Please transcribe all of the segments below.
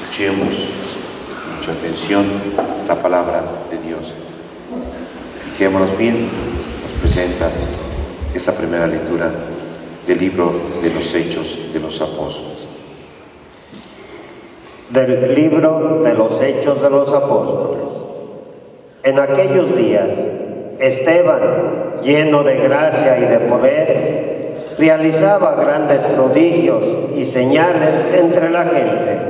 Escuchemos con mucha atención la palabra de Dios. Fijémonos bien, nos presenta esa primera lectura del libro de los Hechos de los Apóstoles. Del libro de los Hechos de los Apóstoles. En aquellos días, Esteban, lleno de gracia y de poder, realizaba grandes prodigios y señales entre la gente.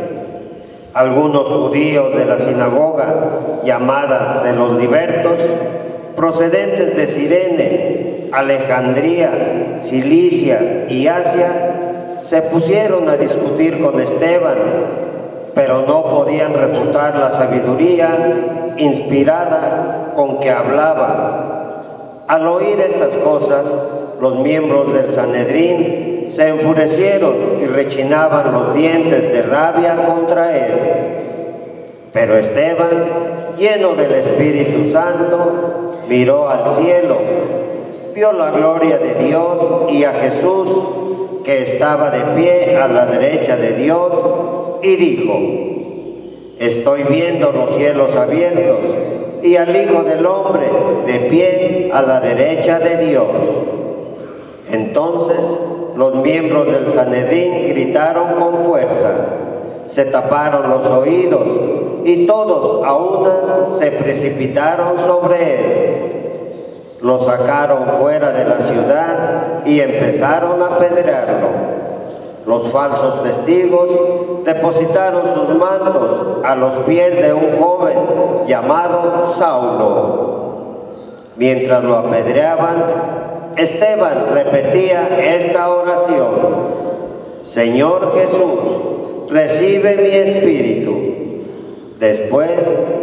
Algunos judíos de la sinagoga llamada de los libertos, procedentes de Sirene, Alejandría, Cilicia y Asia, se pusieron a discutir con Esteban, pero no podían refutar la sabiduría inspirada con que hablaba. Al oír estas cosas, los miembros del Sanedrín se enfurecieron y rechinaban los dientes de rabia contra él. Pero Esteban, lleno del Espíritu Santo, miró al cielo, vio la gloria de Dios y a Jesús que estaba de pie a la derecha de Dios y dijo, estoy viendo los cielos abiertos y al Hijo del Hombre de pie a la derecha de Dios. Entonces los miembros del Sanedrín gritaron con fuerza, se taparon los oídos y todos a una se precipitaron sobre él. Lo sacaron fuera de la ciudad y empezaron a apedrearlo. Los falsos testigos depositaron sus mantos a los pies de un joven llamado Saulo. Mientras lo apedreaban, Esteban repetía esta oración, Señor Jesús, recibe mi espíritu. Después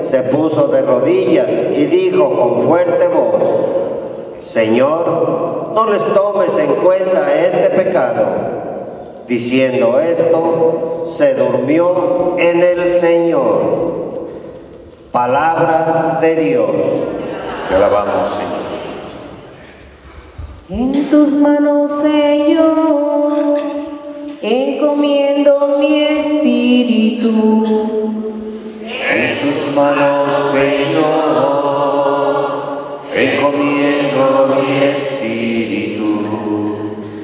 se puso de rodillas y dijo con fuerte voz, Señor, no les tomes en cuenta este pecado. Diciendo esto, se durmió en el Señor. Palabra de Dios. Te alabamos, Señor. En tus manos, Señor, encomiendo mi espíritu. En tus manos, Señor, encomiendo mi espíritu.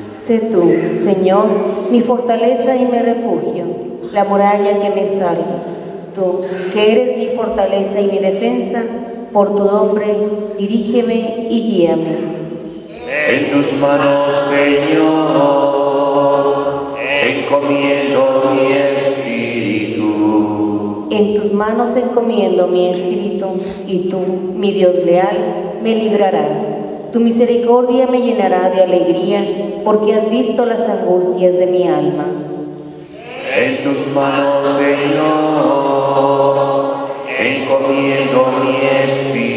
Sé tú, Señor, mi fortaleza y mi refugio, la muralla que me salva. Tú, que eres mi fortaleza y mi defensa, por tu nombre, dirígeme y guíame. En tus manos, Señor, encomiendo mi espíritu. En tus manos encomiendo mi espíritu, y tú, mi Dios leal, me librarás. Tu misericordia me llenará de alegría, porque has visto las angustias de mi alma. En tus manos, Señor, encomiendo mi espíritu.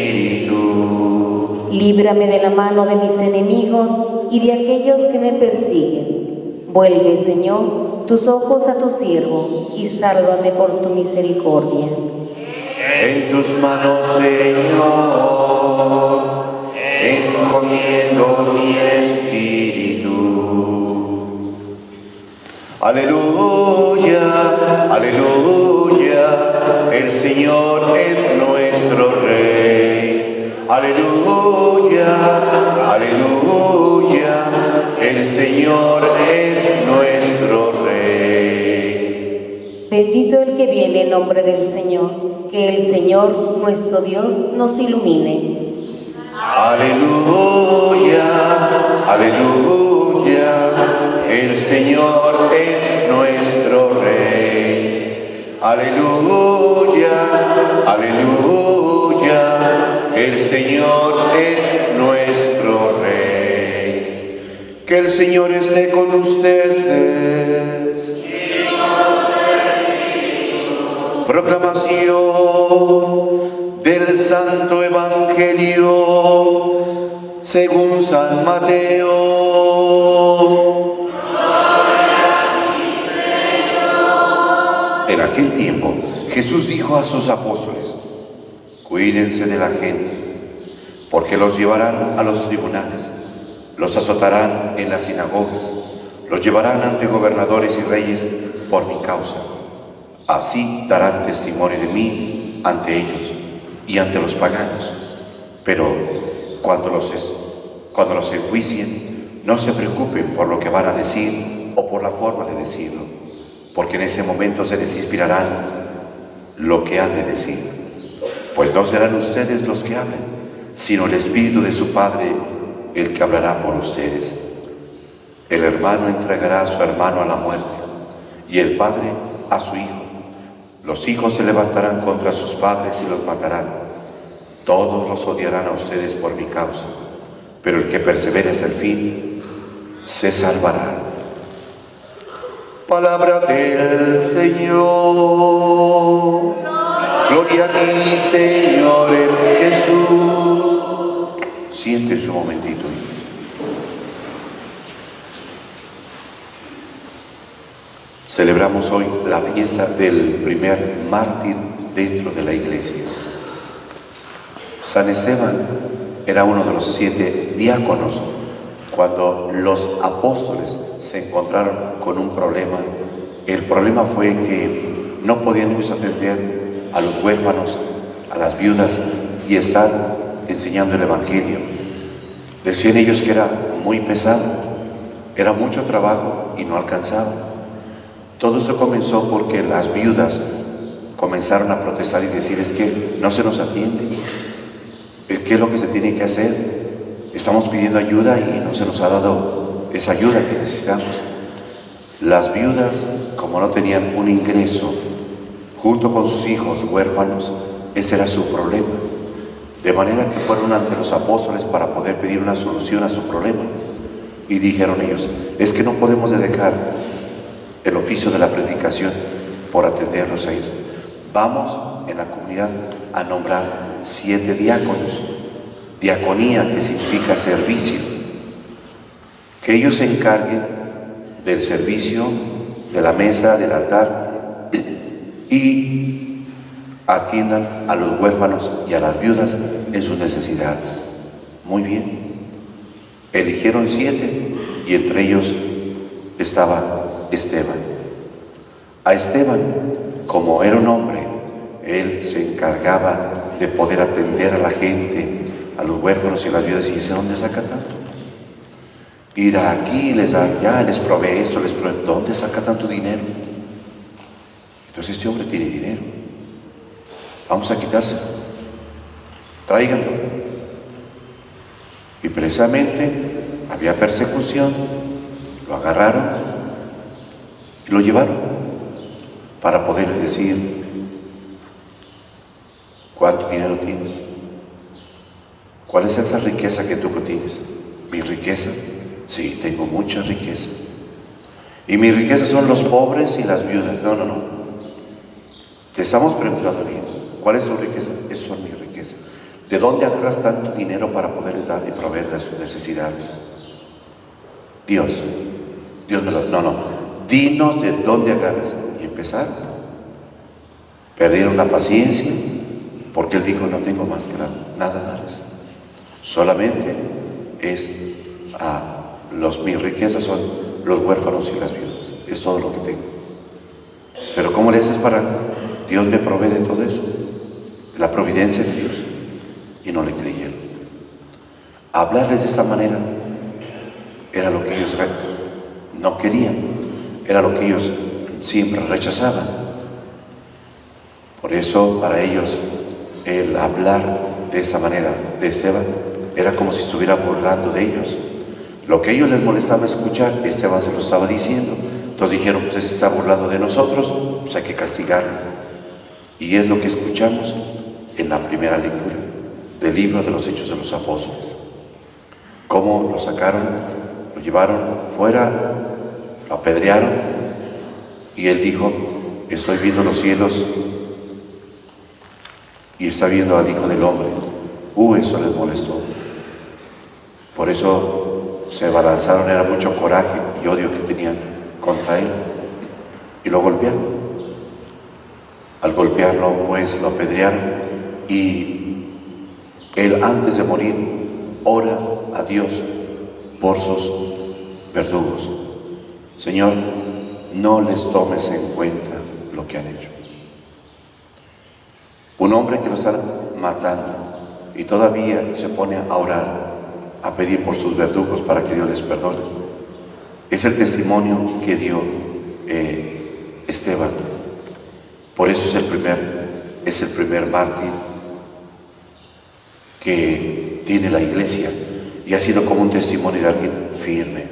Líbrame de la mano de mis enemigos y de aquellos que me persiguen. Vuelve, Señor, tus ojos a tu siervo y sálvame por tu misericordia. En tus manos, Señor, encomiendo mi espíritu. Aleluya, aleluya, el Señor es nuestro Rey. Aleluya, aleluya, el Señor es nuestro Rey. Bendito el que viene en nombre del Señor, que el Señor nuestro Dios nos ilumine. Aleluya, aleluya, el Señor es nuestro Rey. Aleluya, aleluya, el Señor es nuestro Rey. Que el Señor esté con ustedes. Proclamación del Santo Evangelio según San Mateo. En aquel tiempo Jesús dijo a sus apóstoles, cuídense de la gente, porque los llevarán a los tribunales, los azotarán en las sinagogas, los llevarán ante gobernadores y reyes por mi causa Así darán testimonio de mí ante ellos y ante los paganos. Pero cuando los, cuando los enjuicien, no se preocupen por lo que van a decir o por la forma de decirlo, porque en ese momento se les inspirarán lo que han de decir. Pues no serán ustedes los que hablen, sino el Espíritu de su Padre el que hablará por ustedes. El hermano entregará a su hermano a la muerte y el padre a su hijo. Los hijos se levantarán contra sus padres y los matarán. Todos los odiarán a ustedes por mi causa, pero el que persevere hasta el fin se salvará. Palabra del Señor. Gloria a ti, Señor Jesús. Siente su momentito. Celebramos hoy la fiesta del primer mártir dentro de la iglesia. San Esteban era uno de los siete diáconos cuando los apóstoles se encontraron con un problema. El problema fue que no podían ellos atender a los huérfanos, a las viudas y estar enseñando el Evangelio. Decían ellos que era muy pesado, era mucho trabajo y no alcanzaba. Todo eso comenzó porque las viudas comenzaron a protestar y decir es que no se nos atiende. ¿Qué es lo que se tiene que hacer? Estamos pidiendo ayuda y no se nos ha dado esa ayuda que necesitamos. Las viudas, como no tenían un ingreso, junto con sus hijos huérfanos, ese era su problema. De manera que fueron ante los apóstoles para poder pedir una solución a su problema. Y dijeron ellos, es que no podemos dejar el oficio de la predicación por atenderlos a ellos. Vamos en la comunidad a nombrar siete diáconos. Diaconía, que significa servicio. Que ellos se encarguen del servicio, de la mesa, del altar y atiendan a los huérfanos y a las viudas en sus necesidades. Muy bien. Eligieron siete y entre ellos estaba Esteban. A Esteban, como era un hombre, él se encargaba de poder atender a la gente, a los huérfanos y a las viudas, y dice, ¿dónde saca tanto? Y de aquí, les da ya les provee esto, les provee, ¿dónde saca tanto dinero? Entonces este hombre tiene dinero. Vamos a quitárselo. Tráiganlo. Y precisamente había persecución, lo agarraron y lo llevaron para poder decir, ¿cuánto dinero tienes? ¿Cuál es esa riqueza que tú tienes? ¿Mi riqueza? Sí, tengo mucha riqueza. Y mi riqueza son los pobres y las viudas. No, no, no. Te estamos preguntando bien, ¿cuál es tu riqueza? Eso es mi riqueza. ¿De dónde agarras tanto dinero para poderles dar y proveer de sus necesidades? Dios. Dios me lo... No, no. Dinos de dónde agarras. Y empezar. Perdieron la paciencia porque él dijo, no tengo más que nada darles. Solamente es a los, mis riquezas son los huérfanos y las viudas. Es todo lo que tengo. Pero ¿cómo le haces para Dios me provee de todo eso? La providencia de Dios. Y no le creyeron. Hablarles de esa manera era lo que ellos no querían. Era lo que ellos siempre rechazaban. Por eso para ellos el hablar de esa manera de Esteban era como si estuviera burlando de ellos. Lo que ellos les molestaba escuchar, Esteban se lo estaba diciendo. Entonces dijeron, pues se está burlando de nosotros, pues hay que castigarlo. Y es lo que escuchamos en la primera lectura del libro de los Hechos de los Apóstoles. Cómo lo sacaron, lo llevaron fuera lo apedrearon y él dijo, estoy viendo los cielos y está viendo al Hijo del Hombre. Uh, eso les molestó. Por eso se balanzaron, era mucho coraje y odio que tenían contra él. Y lo golpearon. Al golpearlo, pues lo apedrearon y él antes de morir ora a Dios por sus verdugos. Señor, no les tomes en cuenta lo que han hecho. Un hombre que lo está matando y todavía se pone a orar, a pedir por sus verdugos para que Dios les perdone. Es el testimonio que dio eh, Esteban. Por eso es el primer, es el primer mártir que tiene la iglesia y ha sido como un testimonio de alguien firme,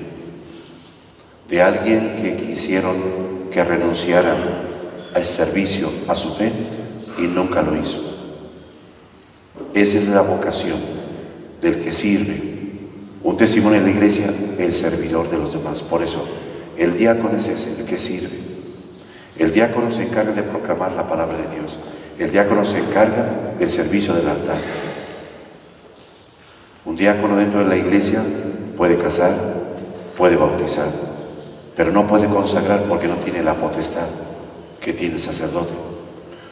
de alguien que quisieron que renunciara al servicio, a su fe, y nunca lo hizo. Esa es la vocación del que sirve. Un testimonio en la iglesia, el servidor de los demás. Por eso, el diácono es ese, el que sirve. El diácono se encarga de proclamar la palabra de Dios. El diácono se encarga del servicio del altar. Un diácono dentro de la iglesia puede casar, puede bautizar, pero no puede consagrar porque no tiene la potestad que tiene el sacerdote.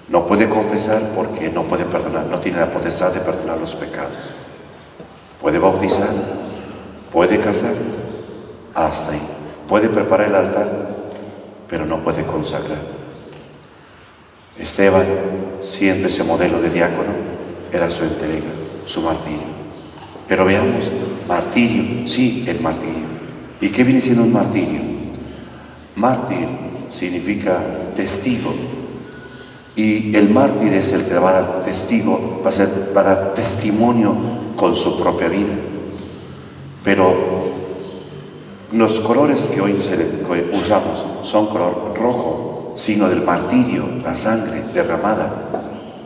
No puede confesar porque no puede perdonar, no tiene la potestad de perdonar los pecados. Puede bautizar, puede casar, hasta ahí. Puede preparar el altar, pero no puede consagrar. Esteban, siendo ese modelo de diácono, era su entrega, su martirio. Pero veamos, martirio, sí, el martirio. ¿Y qué viene siendo un martirio? Mártir significa testigo. Y el mártir es el que va a dar testigo, va a, va a dar testimonio con su propia vida. Pero los colores que hoy usamos son color rojo, signo del martirio, la sangre derramada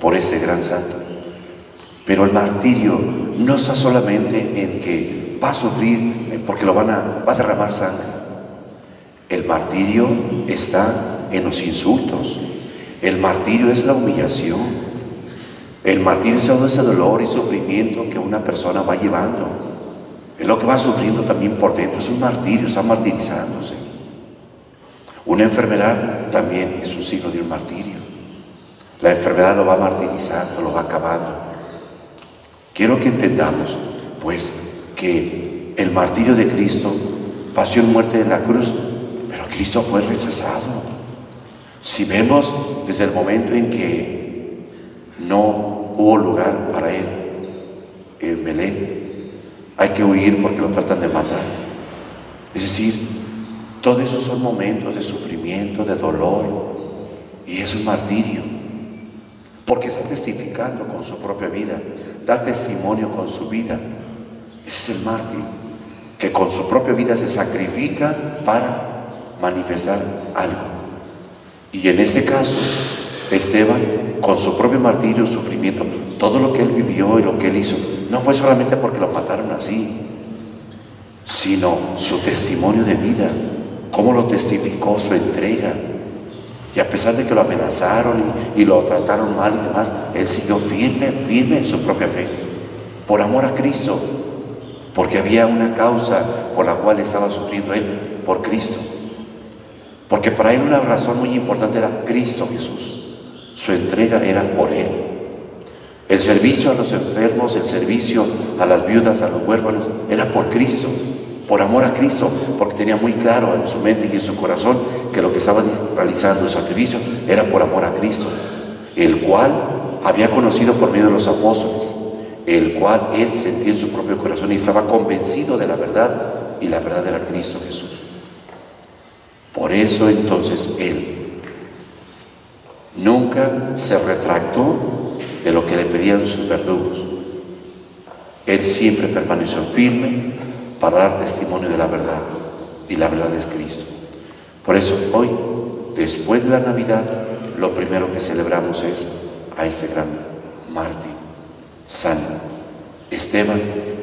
por este gran santo. Pero el martirio no está solamente en que va a sufrir eh, porque lo van a, va a derramar sangre. El martirio está en los insultos. El martirio es la humillación. El martirio es todo ese dolor y sufrimiento que una persona va llevando. Es lo que va sufriendo también por dentro. Es un martirio, está martirizándose. Una enfermedad también es un signo de un martirio. La enfermedad lo va martirizando, lo va acabando. Quiero que entendamos, pues, que el martirio de Cristo, pasión, muerte en la cruz, pero Cristo fue rechazado. Si vemos desde el momento en que no hubo lugar para él en Belén, hay que huir porque lo tratan de matar. Es decir, todos esos son momentos de sufrimiento, de dolor, y es un martirio, porque está testificando con su propia vida da testimonio con su vida. Ese es el mártir, que con su propia vida se sacrifica para manifestar algo. Y en ese caso, Esteban, con su propio martirio sufrimiento, todo lo que él vivió y lo que él hizo, no fue solamente porque lo mataron así, sino su testimonio de vida, cómo lo testificó, su entrega, y a pesar de que lo amenazaron y, lo trataron mal y demás, él siguió firme, firme en su propia fe, por amor a Cristo, porque había una causa por la cual estaba sufriendo él, por Cristo. Porque para él una razón muy importante era Cristo Jesús. Su entrega era por él. El servicio a los enfermos, el servicio a las viudas, a los huérfanos, era por Cristo por amor a Cristo, porque tenía muy claro en su mente y en su corazón que lo que estaba realizando el sacrificio era por amor a Cristo, el cual había conocido por medio de los apóstoles, el cual él sentía en su propio corazón y estaba convencido de la verdad, y la verdad era Cristo Jesús. Por eso entonces él nunca se retractó de lo que le pedían sus verdugos. Él siempre permaneció firme para dar testimonio de la verdad. Y la verdad es Cristo. Por eso hoy, después de la Navidad, lo primero que celebramos es a este gran mártir, San Esteban,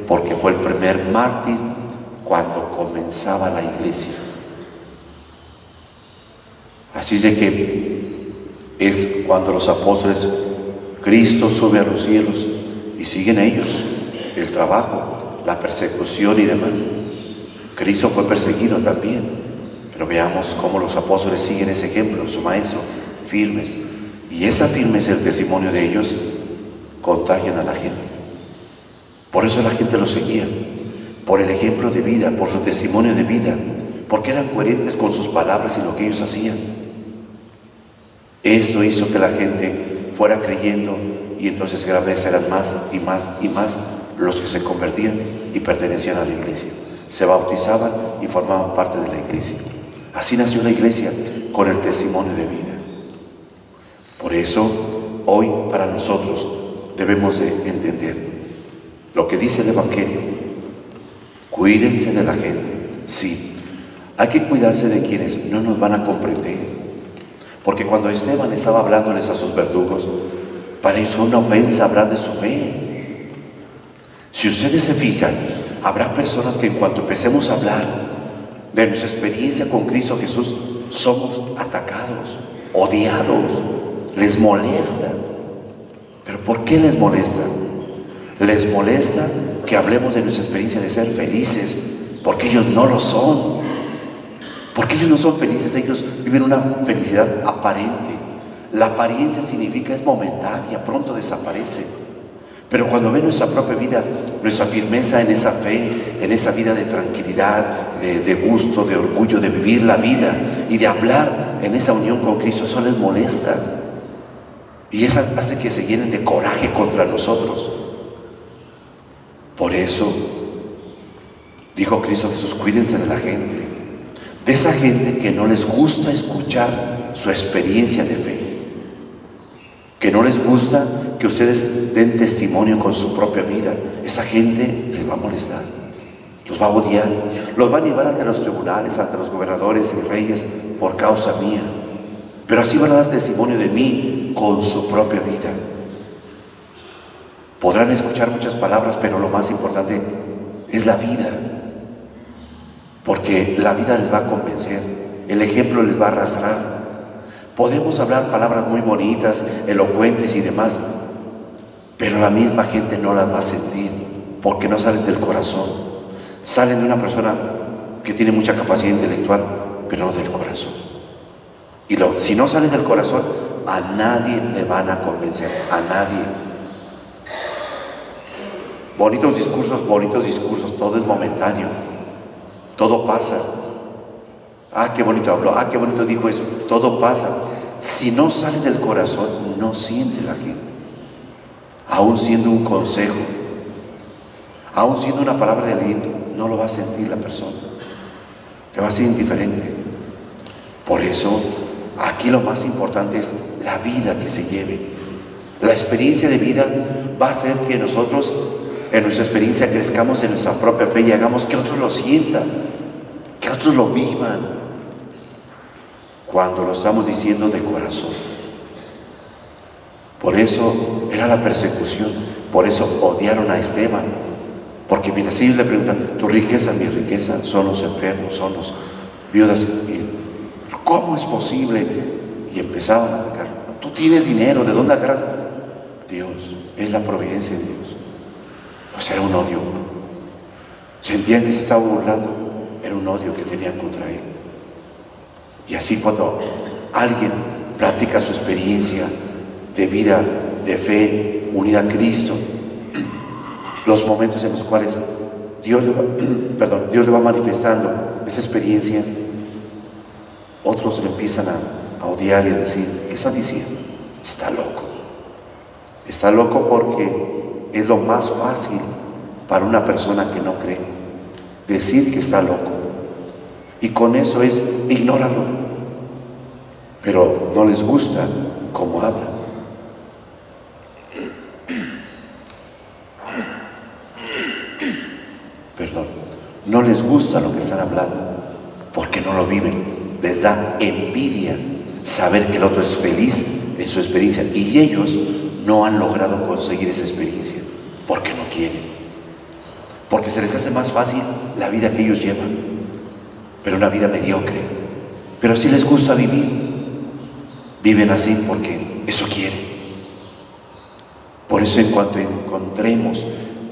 porque fue el primer mártir cuando comenzaba la iglesia. Así es de que es cuando los apóstoles, Cristo sube a los cielos y siguen ellos el trabajo la persecución y demás. Cristo fue perseguido también, pero veamos cómo los apóstoles siguen ese ejemplo, su maestro, firmes. Y esa firmeza, el testimonio de ellos, contagian a la gente. Por eso la gente los seguía, por el ejemplo de vida, por su testimonio de vida, porque eran coherentes con sus palabras y lo que ellos hacían. Esto hizo que la gente fuera creyendo y entonces cada vez eran más y más y más los que se convertían y pertenecían a la iglesia. Se bautizaban y formaban parte de la iglesia. Así nació la iglesia con el testimonio de vida. Por eso, hoy para nosotros debemos de entender lo que dice el Evangelio. Cuídense de la gente. Sí, hay que cuidarse de quienes no nos van a comprender. Porque cuando Esteban estaba hablándoles a sus verdugos, para ellos fue una ofensa hablar de su fe. Si ustedes se fijan, habrá personas que en cuanto empecemos a hablar de nuestra experiencia con Cristo Jesús, somos atacados, odiados, les molesta. ¿Pero por qué les molesta? Les molesta que hablemos de nuestra experiencia de ser felices, porque ellos no lo son. Porque ellos no son felices, ellos viven una felicidad aparente. La apariencia significa es momentánea, pronto desaparece. Pero cuando ven nuestra propia vida, nuestra firmeza en esa fe, en esa vida de tranquilidad, de, gusto, de orgullo, de vivir la vida y de hablar en esa unión con Cristo, eso les molesta. Y eso hace que se llenen de coraje contra nosotros. Por eso dijo Cristo Jesús, cuídense de la gente, de esa gente que no les gusta escuchar su experiencia de fe que no les gusta que ustedes den testimonio con su propia vida. Esa gente les va a molestar, los va a odiar, los va a llevar ante los tribunales, ante los gobernadores y reyes por causa mía. Pero así van a dar testimonio de mí con su propia vida. Podrán escuchar muchas palabras, pero lo más importante es la vida. Porque la vida les va a convencer, el ejemplo les va a arrastrar. Podemos hablar palabras muy bonitas, elocuentes y demás, pero la misma gente no las va a sentir porque no salen del corazón. Salen de una persona que tiene mucha capacidad intelectual, pero no del corazón. Y lo, si no salen del corazón, a nadie le van a convencer, a nadie. Bonitos discursos, bonitos discursos, todo es momentáneo, todo pasa. Ah, qué bonito habló, ah, qué bonito dijo eso. Todo pasa. Si no sale del corazón, no siente la gente. Aún siendo un consejo, aún siendo una palabra de aliento, no lo va a sentir la persona. Te va a ser indiferente. Por eso, aquí lo más importante es la vida que se lleve. La experiencia de vida va a hacer que nosotros, en nuestra experiencia, crezcamos en nuestra propia fe y hagamos que otros lo sientan, que otros lo vivan cuando lo estamos diciendo de corazón. Por eso era la persecución, por eso odiaron a Esteban, porque mientras ellos le preguntan, tu riqueza, mi riqueza, son los enfermos, son los viudas, ¿cómo es posible? Y empezaban a atacar, tú tienes dinero, ¿de dónde agarras? Dios, es la providencia de Dios. Pues era un odio. Sentían que se estaba burlando, era un odio que tenían contra él. Y así cuando alguien practica su experiencia de vida, de fe, unida a Cristo, los momentos en los cuales Dios le va, perdón, Dios le va manifestando esa experiencia, otros le empiezan a, a odiar y a decir, ¿qué está diciendo? Está loco. Está loco porque es lo más fácil para una persona que no cree decir que está loco. Y con eso es, ignóralo. Pero no les gusta cómo hablan. Perdón. No les gusta lo que están hablando porque no lo viven. Les da envidia saber que el otro es feliz en su experiencia y ellos no han logrado conseguir esa experiencia porque no quieren. Porque se les hace más fácil la vida que ellos llevan pero una vida mediocre. Pero si les gusta vivir, viven así porque eso quieren. Por eso en cuanto encontremos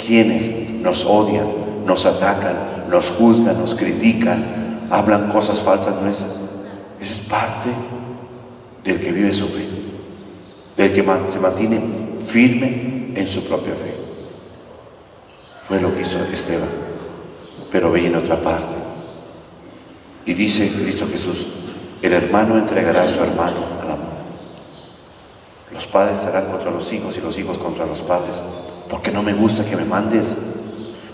quienes nos odian, nos atacan, nos juzgan, nos critican, hablan cosas falsas nuestras, esa es parte del que vive su fe, del que se mantiene firme en su propia fe. Fue lo que hizo Esteban, pero veía en otra parte. Y dice Cristo Jesús, el hermano entregará a su hermano al amor. Los padres estarán contra los hijos y los hijos contra los padres. Porque no me gusta que me mandes.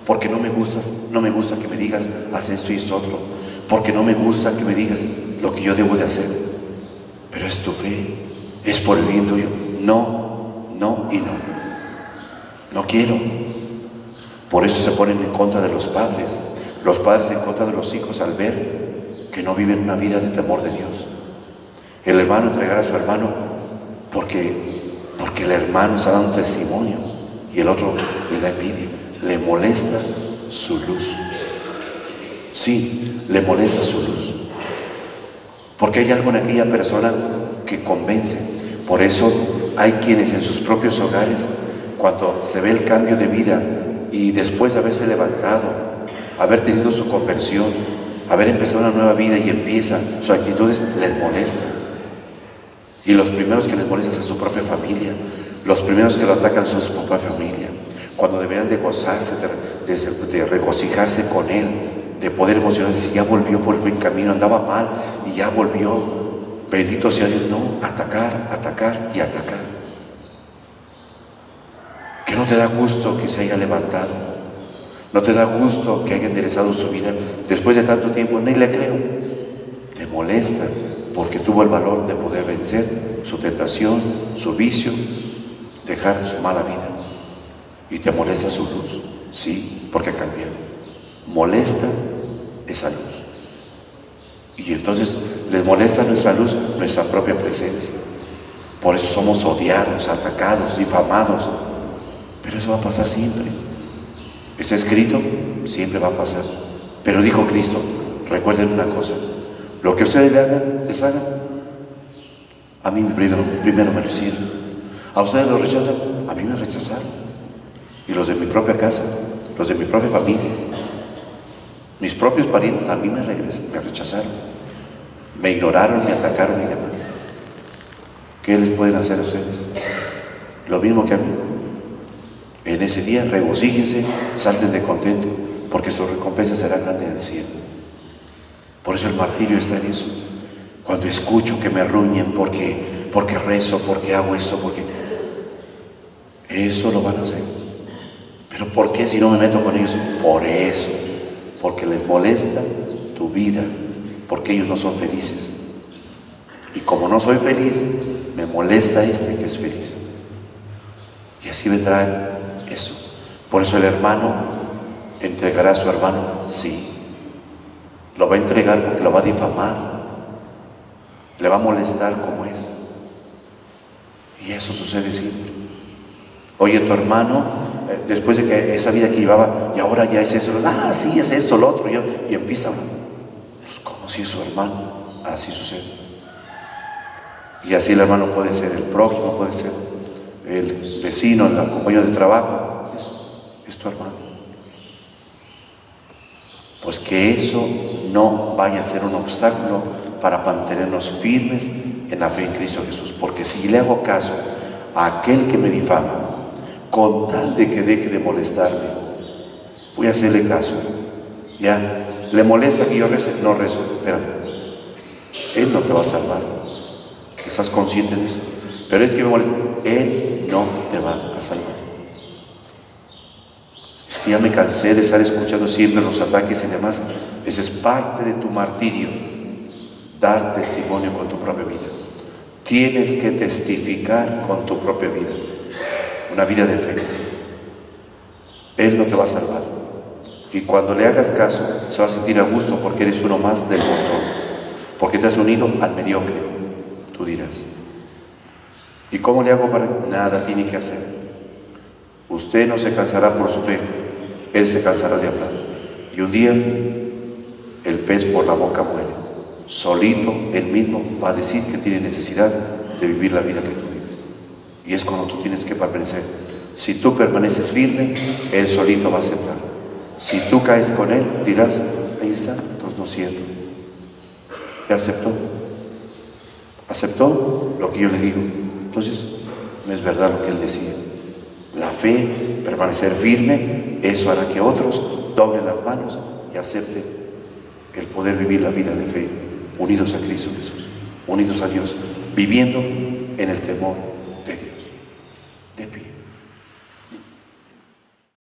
Porque no me gustas, no me gusta que me digas, haz esto y esto otro. Porque no me gusta que me digas lo que yo debo de hacer. Pero es tu fe, es por el bien tuyo. No, no y no. No quiero. Por eso se ponen en contra de los padres. Los padres en contra de los hijos al ver que no viven una vida de temor de Dios. El hermano entregará a su hermano porque, porque el hermano está dando testimonio y el otro le da envidia, le molesta su luz. Sí, le molesta su luz. Porque hay algo en aquella persona que convence. Por eso hay quienes en sus propios hogares, cuando se ve el cambio de vida y después de haberse levantado, haber tenido su conversión, haber empezado una nueva vida y empieza, sus actitudes les molesta. Y los primeros que les molestan es su propia familia. Los primeros que lo atacan son su propia familia. Cuando deberían de gozarse, de, regocijarse con Él, de poder emocionarse, si ya volvió por el buen camino, andaba mal y ya volvió. Bendito sea Dios, no, atacar, atacar y atacar. No te da gusto que se haya levantado. No te da gusto que haya enderezado su vida después de tanto tiempo, ni le creo. Te molesta, porque tuvo el valor de poder vencer su tentación, su vicio, dejar su mala vida. Y te molesta su luz, sí, porque ha cambiado. Molesta esa luz. Y entonces les molesta nuestra luz, nuestra propia presencia. Por eso somos odiados, atacados, difamados. Pero eso va a pasar siempre. Está escrito, siempre va a pasar. Pero dijo Cristo, recuerden una cosa, lo que ustedes le hagan, les hagan. A mí primero, me lo hicieron. A ustedes lo rechazan, a mí me rechazaron. Y los de mi propia casa, los de mi propia familia, mis propios parientes a mí me, me rechazaron. Me ignoraron, me atacaron y demás. ¿Qué les pueden hacer a ustedes? Lo mismo que a mí. En ese día regocíjense, salten de contento, porque su recompensa será grande en el cielo. Por eso el martirio está en eso. Cuando escucho que me ruñen porque, porque rezo, porque hago eso, porque... Eso lo van a hacer. Pero ¿por qué si no me meto con ellos? Por eso. Porque les molesta tu vida. Porque ellos no son felices. Y como no soy feliz, me molesta este que es feliz. Y así vendrá eso. Por eso el hermano entregará a su hermano, sí, lo va a entregar porque lo va a difamar. Le va a molestar como es. Y eso sucede siempre. Oye, tu hermano, eh, después de que esa vida que llevaba, y ahora ya es eso, ah, sí, es esto, lo otro, y, empieza, pues como si es su hermano, así sucede. Y así el hermano puede ser el prójimo, puede ser el vecino, el compañero de trabajo, es tu hermano. Pues que eso no vaya a ser un obstáculo para mantenernos firmes en la fe en Cristo Jesús. Porque si le hago caso a aquel que me difama, con tal de que deje de molestarme, voy a hacerle caso. Ya, le molesta que yo rece, no rezo, pero Él no te va a salvar. ¿Estás consciente de eso? Pero es que me molesta, Él no te va a salvar. Es que ya me cansé de estar escuchando siempre los ataques y demás. Ese es parte de tu martirio, dar testimonio con tu propia vida. Tienes que testificar con tu propia vida, una vida de fe. Él no te va a salvar. Y cuando le hagas caso, se va a sentir a gusto porque eres uno más del montón, porque te has unido al mediocre, tú dirás. ¿Y cómo le hago para nada tiene que hacer? Usted no se cansará por su fe, Él se cansará de hablar. Y un día el pez por la boca muere. Solito él mismo va a decir que tiene necesidad de vivir la vida que tú vives. Y es cuando tú tienes que permanecer. Si tú permaneces firme, él solito va a aceptar. Si tú caes con él, dirás, ahí está, entonces no siento. ¿Qué aceptó? Aceptó lo que yo le digo. Entonces, no es verdad lo que él decía. La fe, permanecer firme, eso hará que otros doblen las manos y acepten el poder vivir la vida de fe, unidos a Cristo Jesús, unidos a Dios, viviendo en el temor.